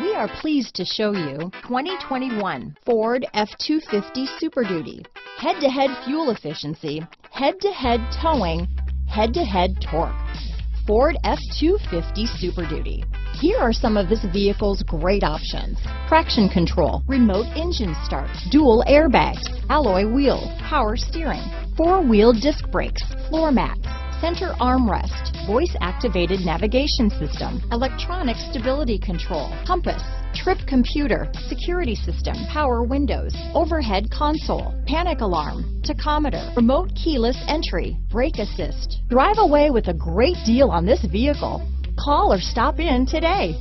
We are pleased to show you 2021 Ford F-250 Super Duty. Head-to-head fuel efficiency, head-to-head towing, head-to-head torque. Ford F-250 Super Duty. Here are some of this vehicle's great options. Traction control, remote engine start, dual airbags, alloy wheels, power steering, four-wheel disc brakes, floor mats, center armrest, voice activated navigation system, electronic stability control, compass, trip computer, security system, power windows, overhead console, panic alarm, tachometer, remote keyless entry, brake assist. Drive away with a great deal on this vehicle. Call or stop in today.